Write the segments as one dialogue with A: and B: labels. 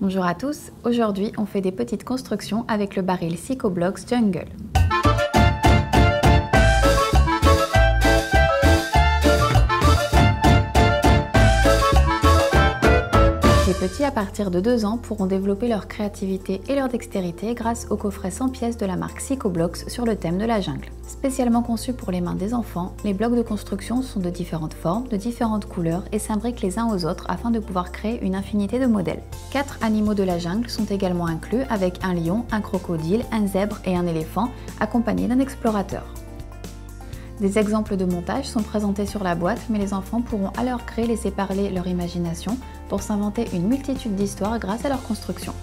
A: Bonjour à tous, aujourd'hui on fait des petites constructions avec le baril Psychoblocks Jungle. Petits à partir de 2 ans pourront développer leur créativité et leur dextérité grâce au coffret 100 pièces de la marque Psychoblocks sur le thème de la jungle. Spécialement conçus pour les mains des enfants, les blocs de construction sont de différentes formes, de différentes couleurs et s'imbriquent les uns aux autres afin de pouvoir créer une infinité de modèles. Quatre animaux de la jungle sont également inclus avec un lion, un crocodile, un zèbre et un éléphant accompagnés d'un explorateur. Des exemples de montage sont présentés sur la boîte, mais les enfants pourront alors créer et laisser parler leur imagination pour s'inventer une multitude d'histoires grâce à leur construction.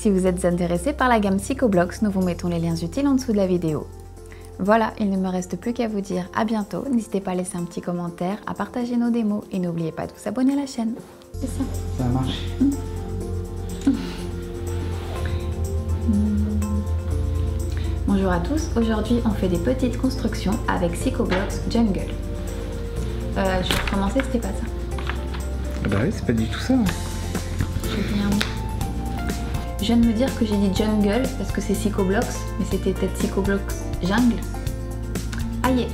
A: Si vous êtes intéressé par la gamme Psychoblocks, nous vous mettons les liens utiles en dessous de la vidéo. Voilà, il ne me reste plus qu'à vous dire à bientôt. N'hésitez pas à laisser un petit commentaire, à partager nos démos et n'oubliez pas de vous abonner à la chaîne.
B: C'est ça. Ça a marché.
A: Bonjour à tous, aujourd'hui on fait des petites constructions avec Psychoblocks Jungle. Euh, je vais recommencer, c'était pas ça.
B: Bah oui, c'est pas du tout ça.
A: Je viens de me dire que j'ai dit jungle parce que c'est Psychoblocks, mais c'était peut-être Psychoblocks jungle. Aïe